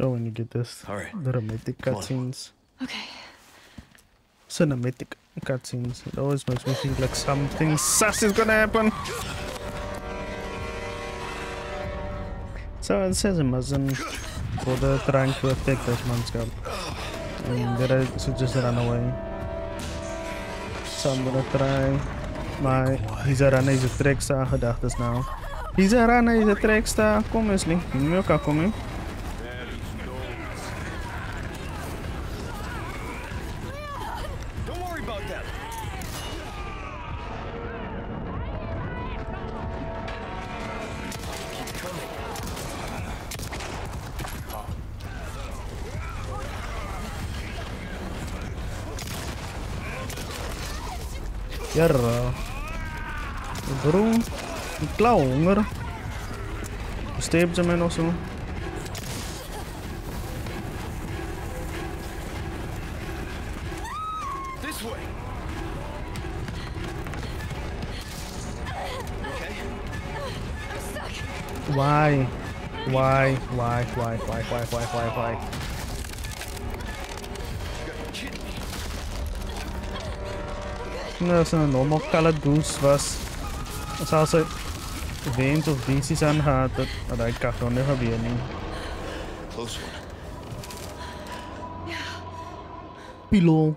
Oh, when you get this, All right. the dramatic Come cutscenes, Okay. cinematic cutscenes. It always makes me think like something sus is gonna happen. So it says Amazon for the trying to attack this man's gun. And there I should just run away. So I'm gonna try my he's a runner, he's a trekster gedagtes nou. He's a runner, he's a trekster. Kom Wesley, jy moet my ook afkom them. Keep coming. Oh. Jarra. Bro, klaunger. Stebt er man også. This way. Okay. I'm stuck. Why? Why? Why? Why? Why? Why? Why? Why? Why? You gotta be kidding me. Nou, als er een normal colored goose was, als als er event of dienstjes aan gaat, dat dat ik kan gewoon niet gebeuren. Close one. Pillow.